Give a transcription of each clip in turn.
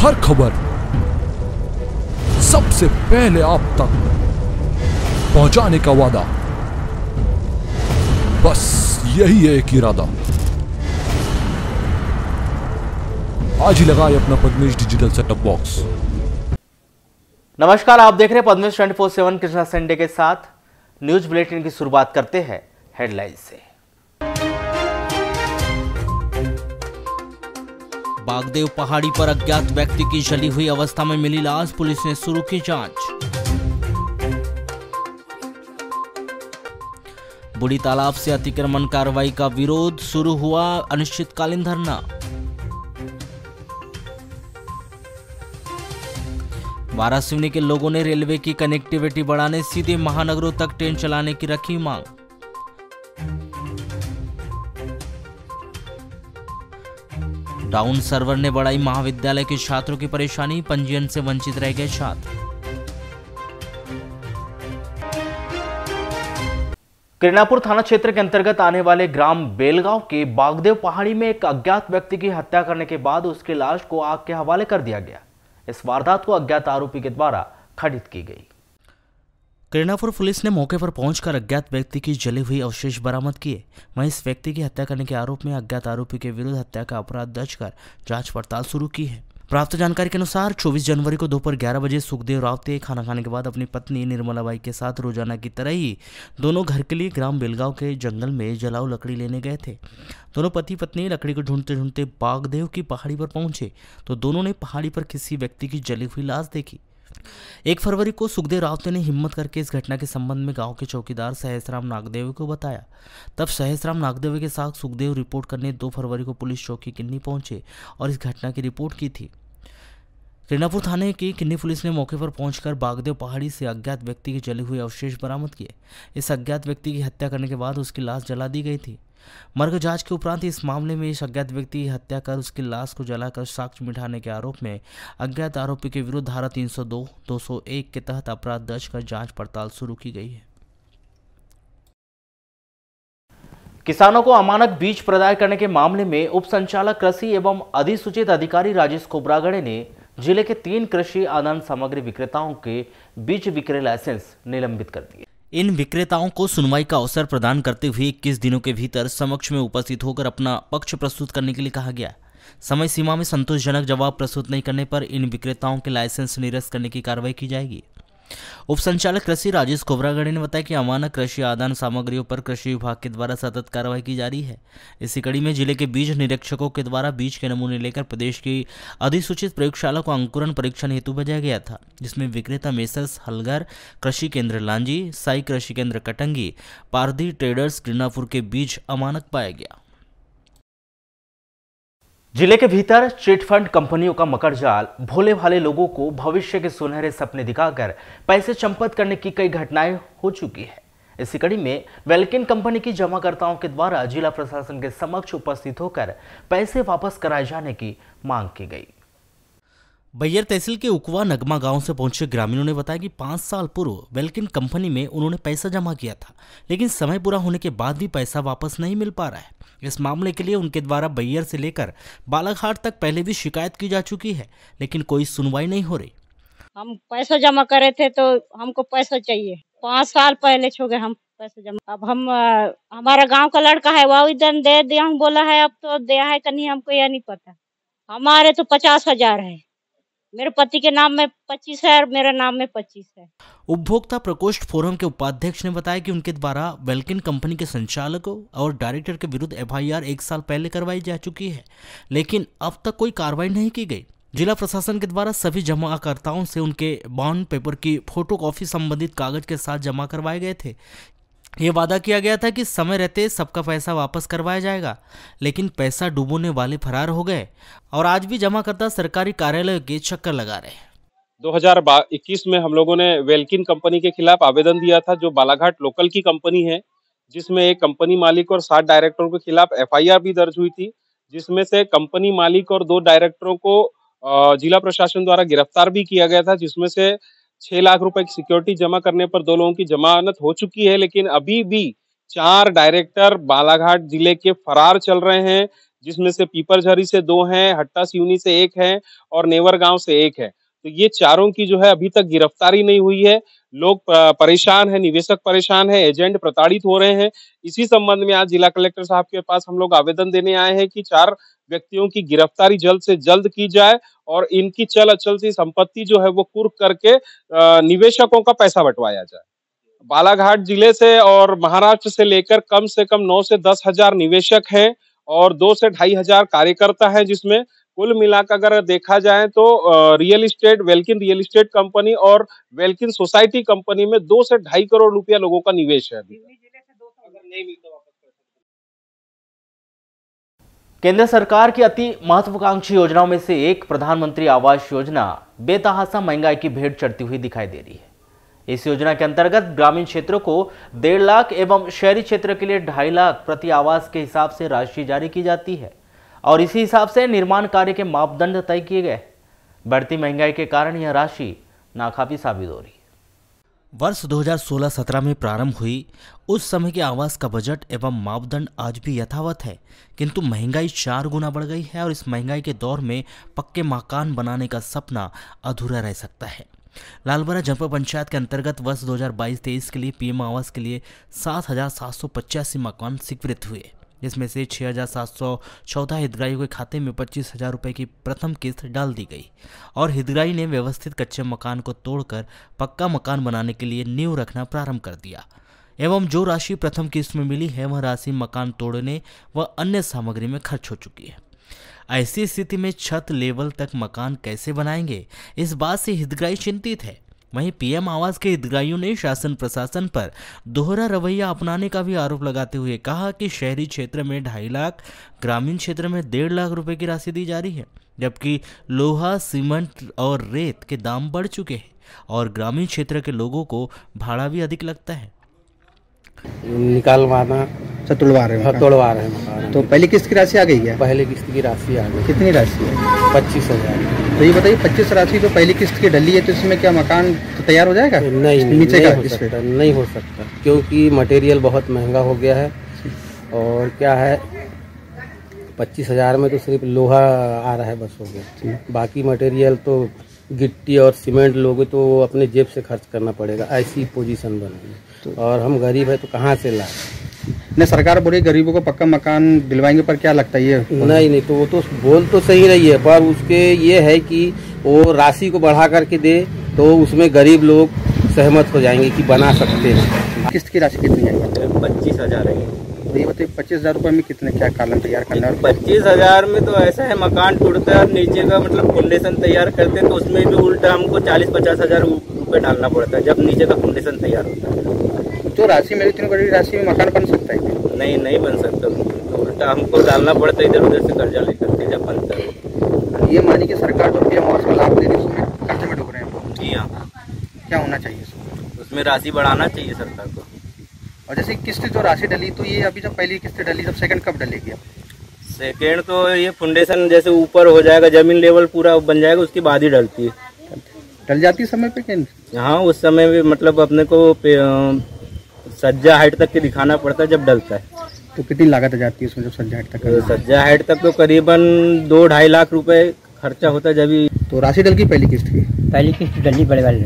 हर खबर सबसे पहले आप तक पहुँचाने का वादा। बस यही है एक इरादा। आज ही लगाए अपना पद्मेश डिजिटल सेटअप बॉक्स नमस्कार, आप देख रहे हैं Padmesh twenty four seven Krishna Sunday के साथ। न्यूज़ बुलेटिन की शुरुआत करते हैं हेडलाइन से। बागदेव पहाड़ी पर अज्ञात व्यक्ति की जली हुई अवस्था में मिली लाश, पुलिस ने शुरू की जाँच। बुढ़ी तालाब से अतिक्रमण कार्रवाई का विरोध शुरू हुआ, अनिश्चितकालीन धरना। वारासिवनी के लोगों ने रेलवे की कनेक्टिविटी बढ़ाने, सीधे महानगरों तक ट्रेन चलाने की रखी मांग। डाउन सर्वर ने बढ़ाई महाविद्यालय के छात्रों की परेशानी, पंजीयन से वंचित रह गए छात्र। किरणापुर थाना क्षेत्र के अंतर्गत आने वाले ग्राम बेलगांव के बागदेव पहाड़ी में एक अज्ञात व्यक्ति की हत्या करने के बाद उसकी लाश को आग के हवाले कर दिया गया। इस वारदात को अज्ञात आरोपी के द्वारा खंडित की गई। किरणापुर पुलिस ने मौके पर पहुंचकर अज्ञात व्यक्ति की जली हुई अवशेष बरामद किए। वहीं इस व्यक्ति की हत्या करने के आरोप में अज्ञात आरोपी के विरुद्ध हत्या का अपराध दर्ज कर जाँच पड़ताल शुरू की है। प्राप्त जानकारी के अनुसार 24 जनवरी को दोपहर 11 बजे सुखदेव रावते खाना खाने के बाद अपनी पत्नी निर्मला बाई के साथ रोज़ाना की तरह ही दोनों घर के लिए ग्राम बेलगांव के जंगल में जलाऊ लकड़ी लेने गए थे। दोनों पति पत्नी लकड़ी को ढूंढते ढूंढते बागदेव की पहाड़ी पर पहुँचे तो दोनों ने पहाड़ी पर किसी व्यक्ति की जली हुई लाश देखी। एक फरवरी को सुखदेव रावते ने हिम्मत करके इस घटना के संबंध में गाँव के चौकीदार सहसराम नागदेव को बताया। तब सहसराम नागदेव के साथ सुखदेव रिपोर्ट करने दो फरवरी को पुलिस चौकी किन्नी पहुँचे और इस घटना की रिपोर्ट की थी। किरणापुर थाने की किन्नी पुलिस ने मौके पर पहुंचकर बागदेव पहाड़ी से अज्ञात व्यक्ति के जले हुए अवशेष बरामद किए। इस अज्ञात व्यक्ति की हत्या करने के बाद उसकी लाश जला दी गई थी। मर्ग जाँच के उपरांत इस मामले में इस अज्ञात व्यक्ति हत्या कर उसकी लाश को जलाकर साक्ष्य मिटाने के आरोप में अज्ञात आरोपी के विरुद्ध धारा 302, 201 के तहत अपराध दर्ज कर जाँच पड़ताल शुरू की गई है। किसानों को अमानक बीज प्रदाय करने के मामले में उप संचालक कृषि एवं अधिसूचित अधिकारी राजेश कोबरागड़े ने ज़िले के तीन कृषि आदान सामग्री विक्रेताओं के बीज विक्रय लाइसेंस निलंबित कर दिए। इन विक्रेताओं को सुनवाई का अवसर प्रदान करते हुए 21 दिनों के भीतर समक्ष में उपस्थित होकर अपना पक्ष प्रस्तुत करने के लिए कहा गया। समय सीमा में संतोषजनक जवाब प्रस्तुत नहीं करने पर इन विक्रेताओं के लाइसेंस निरस्त करने की कार्रवाई की जाएगी। उप संचालक कृषि राजेश कोबरागढ़ी ने बताया कि अमानक कृषि आदान सामग्रियों पर कृषि विभाग के द्वारा सतत कार्रवाई की जा रही है। इसी कड़ी में ज़िले के बीज निरीक्षकों के द्वारा बीज के नमूने लेकर प्रदेश की अधिसूचित प्रयोगशाला को अंकुरन परीक्षण हेतु भेजा गया था, जिसमें विक्रेता मेसर्स, हलगर, कृषि केंद्र लांजी, साई कृषि केंद्र कटंगी, पारधी ट्रेडर्स, गिरनापुर के बीज अमानक पाया गया। ज़िले के भीतर चिटफंड कंपनियों का मकर जाल, भोले भाले लोगों को भविष्य के सुनहरे सपने दिखाकर पैसे चंपत करने की कई घटनाएँ हो चुकी है। इसी कड़ी में वेलकिन कंपनी की जमाकर्ताओं के द्वारा जिला प्रशासन के समक्ष उपस्थित होकर पैसे वापस कराए जाने की मांग की गई। बैयर तहसील के उकवा नगमा गाँव से पहुँचे ग्रामीणों ने बताया कि पाँच साल पूर्व वेल्किन कंपनी में उन्होंने पैसा जमा किया था लेकिन समय पूरा होने के बाद भी पैसा वापस नहीं मिल पा रहा है। इस मामले के लिए उनके द्वारा बैयर से लेकर बालाघाट तक पहले भी शिकायत की जा चुकी है लेकिन कोई सुनवाई नहीं हो रही। हम पैसा जमा करे थे तो हमको पैसा चाहिए। पाँच साल पहले छो गए हम पैसा जमा अब हम अ, हमारा गाँव का लड़का है वो इधर दे दिया बोला है अब तो दिया है कि नहीं हमको यह नहीं पता। हमारे तो पचास हज़ार है। मेरे पति के नाम में पच्चीस है और मेरे नाम में पच्चीस है। उपभोक्ता प्रकोष्ठ फोरम के उपाध्यक्ष ने बताया कि उनके द्वारा वेल्किन कंपनी के संचालकों और डायरेक्टर के विरुद्ध एफआईआर एक साल पहले करवाई जा चुकी है, लेकिन अब तक कोई कार्रवाई नहीं की गई। जिला प्रशासन के द्वारा सभी जमाकर्ताओं से उनके बॉन्ड पेपर की फ़ोटो कॉपी संबंधित कागज़ के साथ जमा करवाए गए थे ये वादा किया गया था कि समय रहते सबका पैसा वापस करवाया जाएगा, लेकिन पैसा डूबोने वाले फरार हो गए और आज भी जमाकर्ता सरकारी कार्यालय के चक्कर लगा रहे हैं। 2021 में हम लोगों ने वेल्किन कंपनी के खिलाफ आवेदन दिया था, जो बालाघाट लोकल की कंपनी है, जिसमें एक कंपनी मालिक और सात डायरेक्टरों के खिलाफ एफआईआर भी दर्ज हुई थी, जिसमें से कंपनी मालिक और दो डायरेक्टरों को जिला प्रशासन द्वारा गिरफ़्तार भी किया गया था, जिसमें से छह लाख रुपए की सिक्योरिटी जमा करने पर दो लोगों की जमानत हो चुकी है, लेकिन अभी भी चार डायरेक्टर बालाघाट ज़िले के फरार चल रहे हैं, जिसमें से पीपरझरी से दो हैं, हट्टा सिवनी से एक है और नेवर गाँव से एक है। तो ये चारों की जो है अभी तक गिरफ्तारी नहीं हुई है। लोग परेशान है, निवेशक परेशान है, एजेंट प्रताड़ित हो रहे हैं। इसी संबंध में आज जिला कलेक्टर साहब के पास हम लोग आवेदन देने आए हैं कि चार व्यक्तियों की गिरफ्तारी जल्द से जल्द की जाए और इनकी चल अचल सी संपत्ति जो है वो कुर्क करके निवेशकों का पैसा बंटवाया जाए। बालाघाट ज़िले से और महाराष्ट्र से लेकर कम से कम नौ से दस हज़ार निवेशक हैं और दो से ढाई हज़ार कार्यकर्ता हैं जिसमें कुल मिलाकर अगर देखा जाए तो real estate Welkin real estate company और वेलकिन सोसाइटी कंपनी में दो से ढाई करोड़ रुपया लोगों का निवेश है अभी। केंद्र सरकार की अति महत्वाकांक्षी योजनाओं में से एक प्रधानमंत्री आवास योजना बेतहासा महँगाई की भेंट चढ़ती हुई दिखाई दे रही है। इस योजना के अंतर्गत ग्रामीण क्षेत्रों को डेढ़ लाख एवं शहरी क्षेत्र के लिए ढाई लाख प्रति आवास के हिसाब से राशि जारी की जाती है। और इसी हिसाब से निर्माण कार्य के मापदंड तय किए गए। बढ़ती महँगाई के कारण यह राशि नाकाफी साबित हो रही है। वर्ष 2016-17 में प्रारंभ हुई। उस समय के आवास का बजट एवं मापदंड आज भी यथावत है। किंतु महँगाई चार गुना बढ़ गई है और इस महँगाई के दौर में पक्के मकान बनाने का सपना अधूरा रह सकता है। लालबरा जनपद पंचायत के अंतर्गत वर्ष 2022-23 के लिए पीएम आवास के लिए सात हज़ार सात सौ पचासी मकान स्वीकृत हुए। जिसमें से छः हज़ार सात सौ चौदह हितग्राहियों के खाते में पच्चीस हज़ार रुपये की प्रथम किस्त डाल दी गई। और हितग्राही ने व्यवस्थित कच्चे मकान को तोड़कर पक्का मकान बनाने के लिए नींव रखना प्रारंभ कर दिया। एवं जो राशि प्रथम किस्त में मिली है, वह राशि मकान तोड़ने व अन्य सामग्री में खर्च हो चुकी है। ऐसी स्थिति में छत लेवल तक मकान कैसे बनाएँगे? इस बात से हितग्राही चिंतित है। वहीं पीएम आवास के हितग्राहियों ने शासन प्रशासन पर दोहरा रवैया अपनाने का भी आरोप लगाते हुए कहा कि शहरी क्षेत्र में ढाई लाख ग्रामीण क्षेत्र में डेढ़ लाख रुपए की राशि दी जा रही है जबकि लोहा सीमेंट और रेत के दाम बढ़ चुके हैं और ग्रामीण क्षेत्र के लोगों को भाड़ा भी अधिक लगता है। निकालवाना अच्छा रहे हाँ, तोड़वा रहे हैं। तो पहली किस्त की राशि आ गई है पहले किस्त की राशि आ गई। कितनी राशि है? पच्चीस हज़ार। तो ये बताइए पच्चीस राशि तो पहली किस्त की डली है तो इसमें क्या मकान तो तैयार हो जाएगा? नहीं नहीं, नीचे नहीं का हो सकता नहीं हो सकता क्योंकि मटेरियल बहुत महँगा हो गया है और क्या है पच्चीस हज़ार में तो सिर्फ़ लोहा आ रहा है बस हो गया। बाकी मटेरियल तो गिट्टी और सीमेंट लोगे तो अपने जेब से खर्च करना पड़ेगा ऐसी पोजीशन बन गई। और हम गरीब है तो कहाँ से लाए? नहीं सरकार बोली गरीबों को पक्का मकान दिलवाएँगे पर क्या लगता है ये? नहीं नहीं तो वो तो बोल तो सही रही है पर उसके ये है कि वो राशि को बढ़ा करके दे तो उसमें गरीब लोग सहमत हो जाएँगे कि बना सकते हैं। किस्त की राशि कितनी है? पच्चीस हज़ार है। ये बताइए पच्चीस हज़ार रुपये में कितने क्या कालम तैयार करना है? पच्चीस हज़ार में तो ऐसा है मकान टूटता है नीचे का मतलब फाउंडेशन तैयार करते हैं तो उसमें भी उल्टा हमको चालीस पचास हज़ार रुपये डालना पड़ता है जब नीचे का फाउंडेशन तैयार होता है। जो राशि मेरी इतनी बड़ी राशि में मकान बन सकता है नहीं नहीं बन सकता। तो उल्टा हमको डालना पड़ता है इधर उधर से कर्जा लेकर के जब बनता है ये मानी कि सरकार जो पीएम आवास का लाभ दे रही है उसमें कर्जे में डूब रहे हैं जी हाँ। क्या होना चाहिए उसमें राशि बढ़ाना चाहिए सरकार को। और जैसे किस्त जो राशि डली तो ये अभी जब पहली किस्त डली जब सेकंड कब डलेगी अब? सेकेंड तो ये फाउंडेशन जैसे ऊपर हो जाएगा ज़मीन लेवल पूरा बन जाएगा उसके बाद ही डलती है। डल जाती है समय पे हाँ उस समय भी मतलब अपने को सज्जा हाइट तक के दिखाना पड़ता है जब डलता है। तो कितनी लागत आ जाती है उसमें जब सज्जा हाइट तक तो सज्जा हाइट तक तो करीबन दो ढाई लाख रुपए खर्चा होता है जब तो राशि डल की पहली किस्त की? पहली किस्त डली बड़े वाले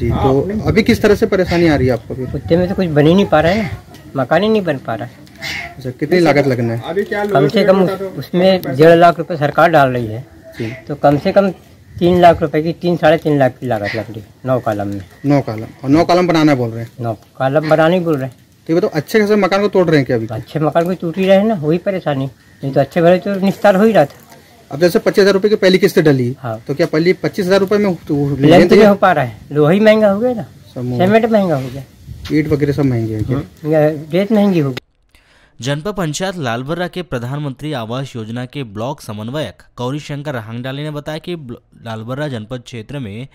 जी तो अभी किस तरह से परेशानी आ रही है आपको कुत्ते में तो कुछ बन ही नहीं पा रहा है। ना मकान ही नहीं बन पा रहा है। अच्छा कितनी लागत लगना है? कम से कम उसमें डेढ़ लाख रुपए सरकार डाल रही है। तो कम से कम तीन लाख रुपए की तीन साढ़े तीन लाख की लागत लकड़ी नौ कालम में। नौ कालम। और नौ कालम बनाना बोल रहे हैं? नौ कॉलम बनाने ही बोल रहे हैं। तो ये बताओ अच्छे खासे मकान को तोड़ रहे हैं क्या अभी? अच्छे मकान कोई टूट ही रहे ना वही परेशानी। नहीं तो अच्छे घरे तो निस्तार हो ही रहा था। अब जैसे पच्चीस हज़ार रुपए की पहली किस्त डली हाँ। तो क्या पहली पच्चीस हज़ार रुपए में तो नहीं हो पा रहा है। लोहा ही महँगा हो गया ना। सीमेंट महँगा हो गया। ईट वगैरह सब महँगे हो क्या? या रेत महँगी हो गई। जनपद पंचायत लालबर्रा के प्रधानमंत्री आवास योजना के ब्लॉक समन्वयक गौरी शंकर रहांगडाले ने बताया कि लालबर्रा जनपद क्षेत्र में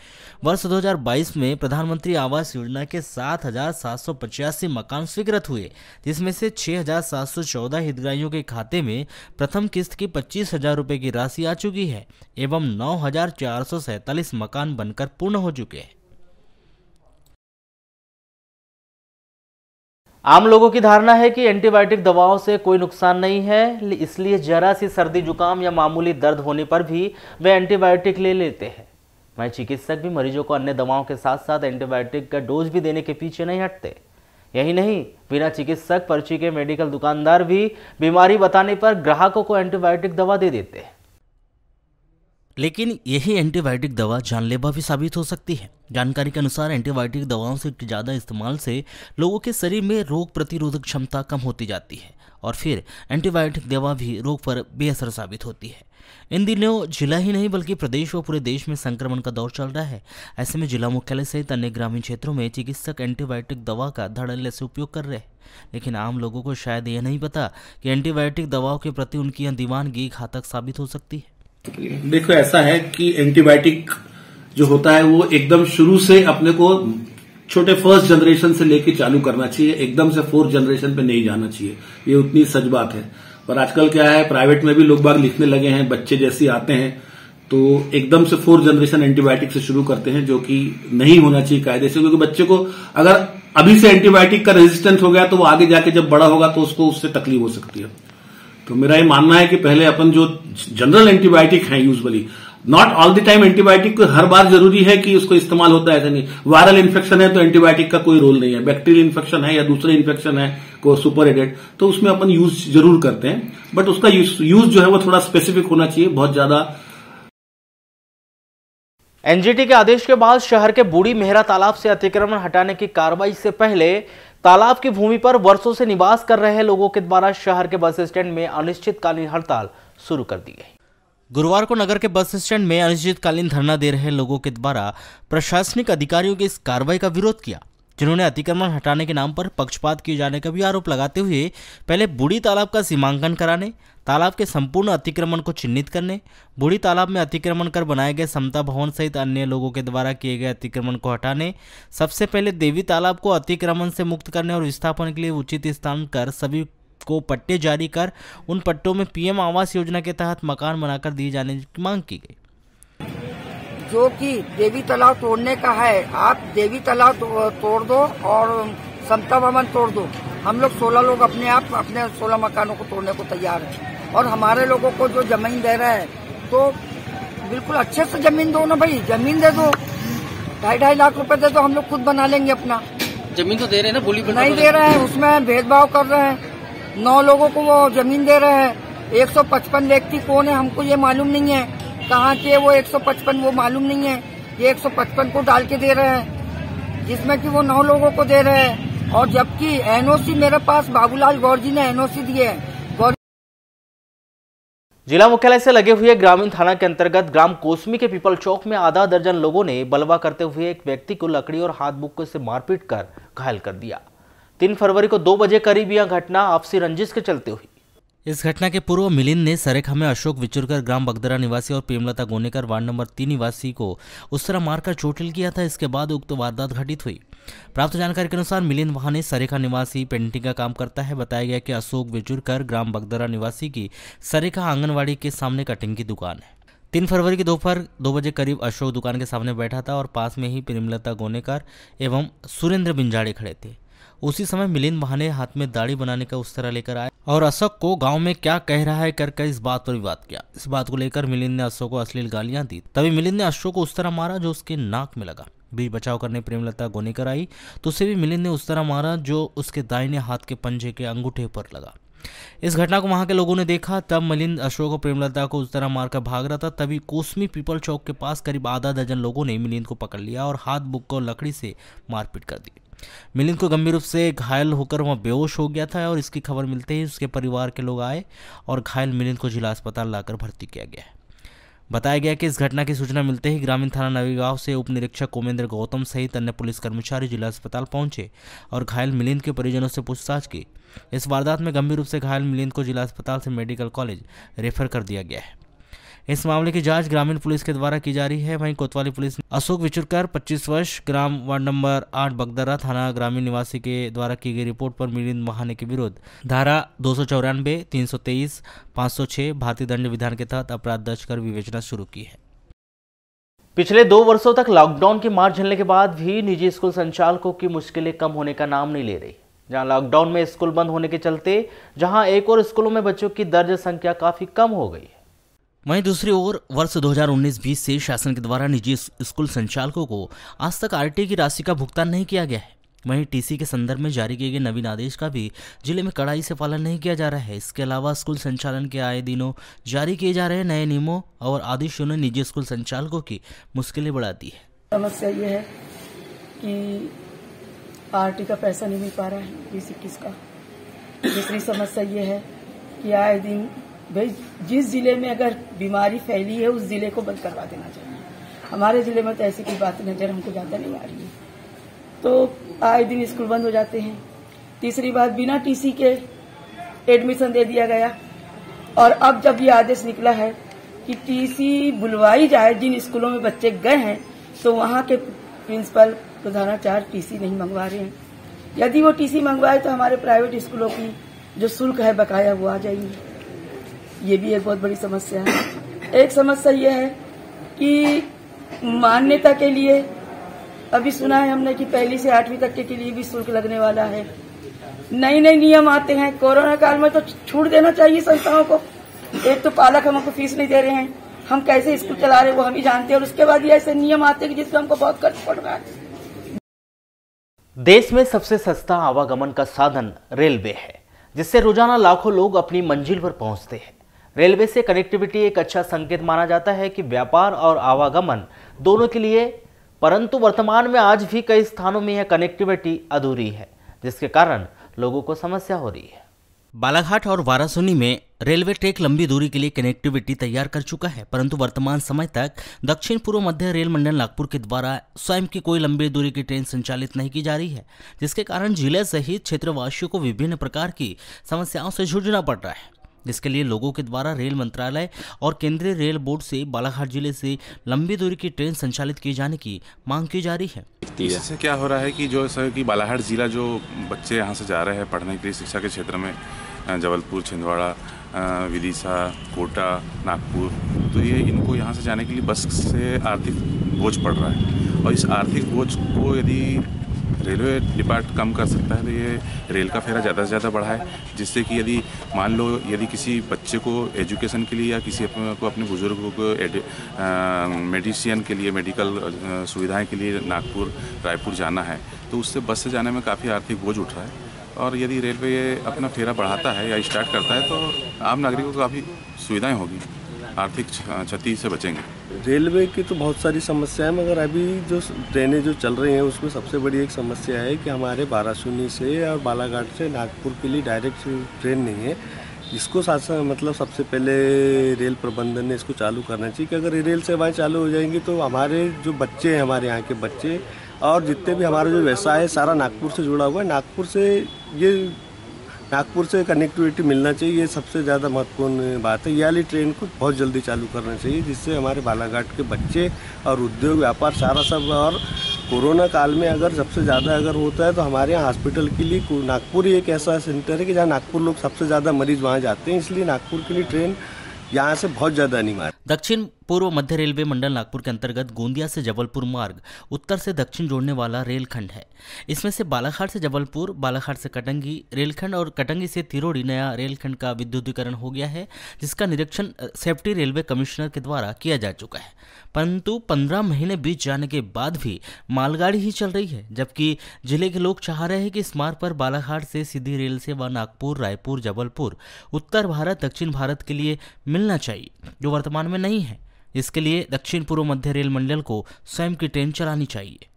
वर्ष 2022 में प्रधानमंत्री आवास योजना के सात हज़ार सात सौ पचासी मकान स्वीकृत हुए, जिसमें से छः हज़ार सात सौ चौदह हितग्राहियों के खाते में प्रथम किस्त की पच्चीस हज़ार रुपये की राशि आ चुकी है, एवं नौ हज़ार चार सौ सैंतालीस मकान बनकर पूर्ण हो चुके हैं। आम लोगों की धारणा है कि एंटीबायोटिक दवाओं से कोई नुकसान नहीं है इसलिए जरा सी सर्दी जुकाम या मामूली दर्द होने पर भी वे एंटीबायोटिक ले लेते हैं। वहीं चिकित्सक भी मरीजों को अन्य दवाओं के साथ साथ एंटीबायोटिक का डोज भी देने के पीछे नहीं हटते। यही नहीं, बिना चिकित्सक, पर्ची के मेडिकल दुकानदार भी बीमारी बताने पर ग्राहकों को एंटीबायोटिक दवा दे देते हैं। लेकिन यही एंटीबायोटिक दवा जानलेवा भी साबित हो सकती है। जानकारी के अनुसार एंटीबायोटिक दवाओं से ज़्यादा इस्तेमाल से लोगों के शरीर में रोग प्रतिरोधक क्षमता कम होती जाती है और फिर एंटीबायोटिक दवा भी रोग पर बेअसर साबित होती है। इन दिनों जिला ही नहीं बल्कि प्रदेश व पूरे देश में संक्रमण का दौर चल रहा है। ऐसे में जिला मुख्यालय सहित अन्य ग्रामीण क्षेत्रों में चिकित्सक एंटीबायोटिक दवा का धड़ल्ले से उपयोग कर रहे हैं। लेकिन आम लोगों को शायद यह नहीं पता कि एंटीबायोटिक दवाओं के प्रति उनकी दीवानगी घातक साबित हो सकती है। देखो, ऐसा है कि एंटीबायोटिक जो होता है, वो एकदम शुरू से अपने को छोटे फ़र्स्ट जनरेशन से लेके चालू करना चाहिए, एकदम से फोर्थ जनरेशन पे नहीं जाना चाहिए। ये उतनी सच बात है। पर आजकल क्या है प्राइवेट में भी लोग बाग लिखने लगे हैं, बच्चे जैसे आते हैं तो एकदम से फोर्थ जनरेशन एंटीबायोटिक से शुरू करते हैं, जो कि नहीं होना चाहिए कायदे से, क्योंकि बच्चे को अगर अभी से एंटीबायोटिक का रेजिस्टेंस हो गया तो वो आगे जाके जब बड़ा होगा तो उसको उससे तकलीफ़ हो सकती है। तो मेरा ये मानना है कि पहले अपन जो जनरल एंटीबायोटिक है usually not all the time antibiotic हर बार ज़रूरी है कि उसको इस्तेमाल होता है ऐसा नहीं। वायरल इन्फेक्शन है तो एंटीबायोटिक का कोई रोल नहीं है। बैक्टीरियल इन्फेक्शन है या दूसरे इन्फेक्शन है, को सुपर एडेड तो उसमें अपन यूज़ ज़रूर करते हैं। बट उसका यूज़ जो है वो थोड़ा स्पेसिफिक होना चाहिए, बहुत ज़्यादा। एनजीटी के आदेश के बाद शहर के बूढ़ी मेहरा तालाब से अतिक्रमण हटाने की कार्रवाई से पहले तालाब की भूमि पर वर्षों से निवास कर रहे लोगों के द्वारा शहर के बस स्टैंड में अनिश्चितकालीन हड़ताल शुरू कर दी गई। गुरुवार को नगर के बस स्टैंड में अनिश्चितकालीन धरना दे रहे लोगों के द्वारा प्रशासनिक अधिकारियों की इस कार्रवाई का विरोध किया। जिन्होंने अतिक्रमण हटाने के नाम पर पक्षपात किए जाने का भी आरोप लगाते हुए पहले बूढ़ी तालाब का सीमांकन कराने, तालाब के संपूर्ण अतिक्रमण को चिन्हित करने, बूढ़ी तालाब में अतिक्रमण कर बनाए गए समता भवन सहित अन्य लोगों के द्वारा किए गए अतिक्रमण को हटाने, सबसे पहले देवी तालाब को अतिक्रमण से मुक्त करने और विस्थापन के लिए उचित स्थान कर सभी को पट्टे जारी कर उन पट्टों में पीएम आवास योजना के तहत मकान बनाकर दिए जाने की मांग की गई। जो कि देवी तालाब तोड़ने का है आप देवी तालाब तोड़ दो और समता भवन तोड़ दो। हम लोग सोलह लोग अपने आप अपने सोलह मकानों को तोड़ने को तैयार हैं। और हमारे लोगों को जो ज़मीन दे रहे हैं तो बिल्कुल अच्छे से ज़मीन दो ना भाई ज़मीन दे दो। ढाई ढाई लाख रुपए दे दो हम लोग खुद बना लेंगे अपना। ज़मीन तो दे रहे हैं ना बोली नहीं दे रहे हैं उसमें भेदभाव कर रहे हैं। नौ लोगों को वो ज़मीन दे रहे हैं। एक सौ पचपन व्यक्ति कौन है हमको ये मालूम नहीं है। कहाँ के वो 155 वो मालूम नहीं है। ये 155 को डाल के दे रहे हैं, जिसमें कि वो नौ लोगों को दे रहे हैं। और जबकि एनओसी मेरे पास, बाबूलाल गौर जी ने एनओसी दिए जिला मुख्यालय से लगे हुए ग्रामीण थाना के अंतर्गत ग्राम कोसमी के पीपल चौक में आधा दर्जन लोगों ने बलवा करते हुए एक व्यक्ति को लकड़ी और हाथ बुक्के से मारपीट कर घायल कर दिया। तीन फरवरी को दो बजे करीब यह घटना आपसी रंजिश के चलते हुई। इस घटना के पूर्व मिलिंद ने सरेखा में अशोक विचुरकर, ग्राम बगदरा निवासी और प्रेमलता गोनेकर, वार्ड नंबर तीन निवासी को उस तरह मारकर चोटिल किया था। इसके बाद उक्त वारदात घटित हुई। प्राप्त जानकारी के अनुसार मिलिंद वहाने सरेखा निवासी पेंटिंग का काम करता है। बताया गया कि अशोक विचुरकर, ग्राम बगदरा निवासी की सरेखा आंगनबाड़ी के सामने कटिंग की दुकान है। तीन फरवरी की दोपहर दो बजे करीब अशोक दुकान के सामने बैठा था और पास में ही प्रेमलता गोनेकर एवं सुरेंद्र बिंजाड़े खड़े थे। उसी समय मिलिंद महाने हाथ में दाढ़ी बनाने का उस तरह लेकर आए और अशोक को गाँव में क्या कह रहा है कर इस बात पर विवाद किया। इस बात को लेकर मिलिंद ने अशोक को अश्लील गालियाँ दी। तभी मिलिंद ने अशोक को उस तरह मारा जो उसके नाक में लगा। बीच बचाव करने प्रेमलता गोनेकर आई तो उसे भी मिलिंद ने उस तरह मारा जो उसके दाहिने हाथ के पंजे के अंगूठे पर लगा। इस घटना को वहाँ के लोगों ने देखा, तब मिलिंद अशोक और प्रेमलता को उस तरह मारकर भाग रहा था। तभी कोसमी पीपल चौक के पास करीब आधा दर्जन लोगों ने मिलिंद को पकड़ लिया और हाथ बुक को लकड़ी से मारपीट कर दी। मिलिंद को गंभीर रूप से घायल होकर वह बेहोश हो गया था और इसकी खबर मिलते ही उसके परिवार के लोग आए और घायल मिलिंद को जिला अस्पताल लाकर भर्ती किया गया। बताया गया कि इस घटना की सूचना मिलते ही ग्रामीण थाना नवीगांव से उप निरीक्षक कोमेंद्र गौतम सहित अन्य पुलिस कर्मचारी जिला अस्पताल पहुँचे और घायल मिलिंद के परिजनों से पूछताछ की। इस वारदात में गंभीर रूप से घायल मिलिंद को जिला अस्पताल से मेडिकल कॉलेज रेफर कर दिया गया है। इस मामले की जाँच ग्रामीण पुलिस के द्वारा की जा रही है। वहीं कोतवाली पुलिस अशोक विचुरकर 25 वर्ष, ग्राम वार्ड नंबर आठ बगदरा थाना, ग्रामीण निवासी के द्वारा की गई रिपोर्ट पर मिलिंद महाने के विरुद्ध। धारा दो सौ चौरानवे, तीन सौ तेईस, पाँच सौ छह भारतीय दंड विधान के तहत अपराध दर्ज कर विवेचना शुरू की है। पिछले दो वर्षों तक लॉकडाउन की मार झेलने के बाद भी निजी स्कूल संचालकों की मुश्किलें कम होने का नाम नहीं ले रही। जहाँ लॉकडाउन में स्कूल बंद होने के चलते, जहाँ एक और स्कूलों में बच्चों की दर्ज संख्या काफ़ी कम हो गई है। वहीं दूसरी ओर, वर्ष 2019-20 से शासन के द्वारा निजी स्कूल संचालकों को आज तक आरटी की राशि का भुगतान नहीं किया गया है। वहीं टीसी के संदर्भ में जारी किए गए नवीन आदेश का भी ज़िले में कड़ाई से पालन नहीं किया जा रहा है। इसके अलावा स्कूल संचालन के आए दिनों जारी किए जा रहे नए नियमों और आदेशों ने निजी स्कूल संचालकों की मुश्किलें बढ़ा दी है। समस्या ये है कि आरटी का पैसा नहीं मिल पा रहा है बीस इक्कीस का। दूसरी समस्या ये है कि आए दिन भाई, जिस ज़िले में अगर बीमारी फैली है, उस ज़िले को बंद करवा देना चाहिए। हमारे ज़िले में तो ऐसी कोई बात नज़र हमको ज़्यादा नहीं आ रही है। तो आए दिन स्कूल बंद हो जाते हैं। तीसरी बात, बिना टीसी के एडमिशन दे दिया गया। और अब जब ये आदेश निकला है कि टीसी बुलवाई जाए, जिन स्कूलों में बच्चे गए हैं तो वहाँ के प्रिंसिपल प्रधानाचार्य टीसी नहीं मंगवा रहे हैं। यदि वो टीसी मंगवाए तो हमारे प्राइवेट स्कूलों की जो शुल्क है, बकाया वो आ जाएँगे। ये भी एक बहुत बड़ी समस्या है। एक समस्या ये है कि मान्यता के लिए, अभी सुना है हमने कि पहली से आठवीं तक के लिए भी शुल्क लगने वाला है। नए नए नियम आते हैं। कोरोना काल में तो छूट देना चाहिए संस्थाओं को। एक तो पालक हमको फ़ीस नहीं दे रहे हैं। हम कैसे स्कूल चला रहे हैं वो हम ही जानते हैं। और उसके बाद ये ऐसे नियम आते हैं जिससे हमको बहुत खर्च पड़ रहा है। देश में सबसे सस्ता आवागमन का साधन रेलवे है, जिससे रोज़ाना लाखों लोग अपनी मंजिल पर पहुँचते हैं। रेलवे से कनेक्टिविटी एक अच्छा संकेत माना जाता है कि व्यापार और आवागमन दोनों के लिए, परंतु वर्तमान में आज भी कई स्थानों में यह कनेक्टिविटी अधूरी है, जिसके कारण लोगों को समस्या हो रही है। बालाघाट और वारासुनी में रेलवे ट्रैक लंबी दूरी के लिए कनेक्टिविटी तैयार कर चुका है, परंतु वर्तमान समय तक दक्षिण पूर्व मध्य रेल मंडल नागपुर के द्वारा स्वयं की कोई लंबी दूरी की ट्रेन संचालित नहीं की जा रही है, जिसके कारण ज़िले सहित क्षेत्रवासियों को विभिन्न प्रकार की समस्याओं से जूझना पड़ रहा है। जिसके लिए लोगों के द्वारा रेल मंत्रालय और केंद्रीय रेल बोर्ड से बालाघाट ज़िले से लंबी दूरी की ट्रेन संचालित किए जाने की मांग की जा रही है। इससे क्या हो रहा है कि जो सर, कि बालाघाट जिला जो बच्चे यहाँ से जा रहे हैं पढ़ने के लिए शिक्षा के क्षेत्र में जबलपुर, छिंदवाड़ा विदिशा, कोटा, नागपुर तो ये इनको यहाँ से जाने के लिए बस से आर्थिक बोझ पड़ रहा है। और इस आर्थिक बोझ को यदि रेलवे डिपार्ट कम कर सकता है तो ये रेल का फेरा ज़्यादा से ज़्यादा बढ़ाए जिससे कि यदि मान लो यदि किसी बच्चे को एजुकेशन के लिए या किसी अपने को अपने बुज़ुर्गों को मेडिसिन के लिए, मेडिकल सुविधाएँ के लिए नागपुर, रायपुर जाना है तो उससे बस से जाने में काफ़ी आर्थिक बोझ उठ रहा है। और यदि रेलवे अपना फेरा बढ़ाता है या स्टार्ट करता है तो आम नागरिकों को काफ़ी सुविधाएँ होगी। आर्थिक क्षति से बचेंगे। रेलवे की तो बहुत सारी समस्या है मगर अभी जो ट्रेनें जो चल रही हैं, उसमें सबसे बड़ी एक समस्या है कि हमारे बारासूनी से और बालाघाट से नागपुर के लिए डायरेक्ट ट्रेन नहीं है। इसको साथ मतलब सबसे पहले रेल प्रबंधन ने इसको चालू करना चाहिए कि अगर रेल सेवाएँ चालू हो जाएँगी तो हमारे जो बच्चे हैं, हमारे यहाँ के बच्चे और जितने भी हमारा जो व्यवसाय है, सारा नागपुर से जुड़ा हुआ है। नागपुर से ये नागपुर से कनेक्टिविटी मिलना चाहिए, ये सबसे ज़्यादा महत्वपूर्ण बात है। ये वाली ट्रेन को बहुत जल्दी चालू करना चाहिए, जिससे हमारे बालाघाट के बच्चे और उद्योग, व्यापार सारा सब और कोरोना काल में अगर सबसे ज़्यादा अगर होता है तो हमारे यहाँ हॉस्पिटल के लिए नागपुर एक ऐसा सेंटर है कि जहाँ नागपुर लोग सबसे ज़्यादा मरीज़ वहाँ जाते हैं। इसलिए नागपुर के लिए ट्रेन यहाँ से बहुत ज़्यादा अनिवार्य दक्षिण पूर्व मध्य रेलवे मंडल नागपुर के अंतर्गत गोंदिया से जबलपुर मार्ग उत्तर से दक्षिण जोड़ने वाला रेलखंड है। इसमें से बालाघाट से जबलपुर, बालाघाट से कटंगी रेलखंड और कटंगी से तिरोड़ी नया रेलखंड का विद्युतीकरण हो गया है, जिसका निरीक्षण सेफ्टी रेलवे कमिश्नर के द्वारा किया जा चुका है। परंतु पंद्रह महीने बीत जाने के बाद भी मालगाड़ी ही चल रही है, जबकि ज़िले के लोग चाह रहे हैं कि इस मार्ग पर बालाघाट से सीधी रेल सेवा नागपुर, रायपुर, जबलपुर, उत्तर भारत, दक्षिण भारत के लिए मिलना चाहिए, जो वर्तमान में नहीं है। इसके लिए दक्षिण पूर्व मध्य रेल मंडल को स्वयं की ट्रेन चलानी चाहिए।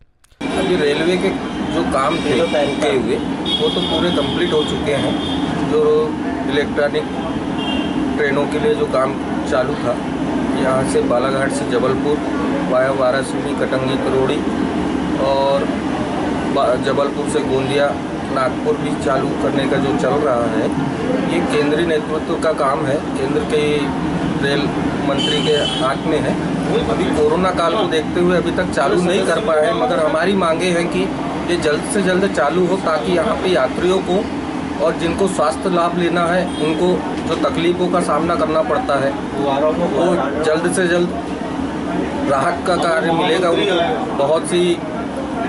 अभी रेलवे के जो काम थे रुके हुए वो तो पूरे कंप्लीट हो चुके हैं। जो इलेक्ट्रॉनिक ट्रेनों के लिए जो काम चालू था यहाँ से बालाघाट से जबलपुर वाया वाराणसी कटंगी करोड़ी और जबलपुर से गोंदिया नागपुर भी चालू करने का जो चल रहा है ये केंद्रीय नेतृत्व का काम है। केंद्र के रेल मंत्री के हाथ में है। अभी कोरोना काल को देखते हुए अभी तक चालू नहीं कर पाए हैं, मगर हमारी मांगे हैं कि ये जल्द से जल्द चालू हो ताकि यहाँ पे यात्रियों को और जिनको स्वास्थ्य लाभ लेना है, उनको जो तकलीफ़ों का सामना करना पड़ता है, वो जल्द से जल्द राहत का कार्य मिलेगा। उनको बहुत सी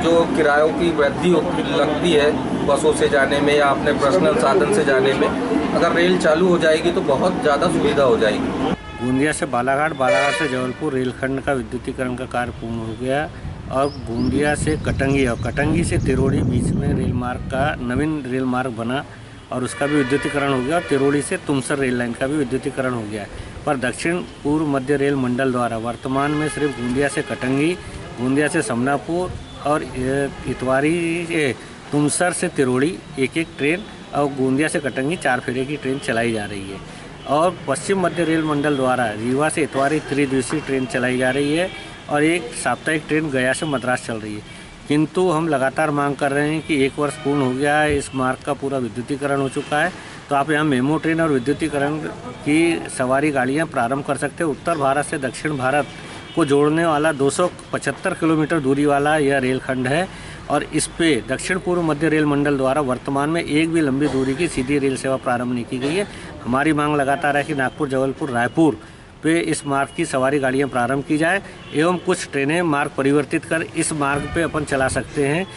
जो किरायों की वृद्धि लगती है बसों से जाने में या अपने पर्सनल साधन से जाने में, अगर रेल चालू हो जाएगी तो बहुत ज़्यादा सुविधा हो जाएगी। गोंदिया से बालाघाट बालाघाट से जबलपुर, रेलखंड का विद्युतीकरण का कार्य पूर्ण हो गया और गोंदिया से कटंगी और कटंगी से तिरोड़ी बीच में रेल मार्ग का नवीन रेल मार्ग बना और उसका भी विद्युतीकरण हो गया और तिरोड़ी से तुमसर रेल लाइन का भी विद्युतीकरण हो गया। पर दक्षिण पूर्व मध्य रेल मंडल द्वारा वर्तमान में सिर्फ़ गोंदिया से कटंगी गोंदिया से समनापुर और इतवारी तुमसर से तिरोड़ी एक एक ट्रेन और गोंदिया से कटंगी चार फेरे की ट्रेन चलाई जा रही है। और पश्चिम मध्य रेल मंडल द्वारा रीवा से इतवारी त्रिदिवसीय ट्रेन चलाई जा रही है और एक साप्ताहिक ट्रेन गया से मद्रास चल रही है। किंतु हम लगातार मांग कर रहे हैं कि एक वर्ष पूर्ण हो गया है, इस मार्ग का पूरा विद्युतीकरण हो चुका है। तो आप यहाँ मेमो ट्रेन और विद्युतीकरण की सवारी गाड़ियाँ प्रारंभ कर सकते हैं। उत्तर भारत से दक्षिण भारत को जोड़ने वाला 275 किलोमीटर दूरी वाला यह रेलखंड है। और इस पे दक्षिण पूर्व मध्य रेल मंडल द्वारा वर्तमान में एक भी लंबी दूरी की सीधी रेल सेवा प्रारंभ नहीं की गई है। हमारी मांग लगातार है कि नागपुर, जबलपुर, रायपुर पे इस मार्ग की सवारी गाड़ियाँ प्रारंभ की जाए, एवं कुछ ट्रेनें मार्ग परिवर्तित कर इस मार्ग पे अपन चला सकते हैं।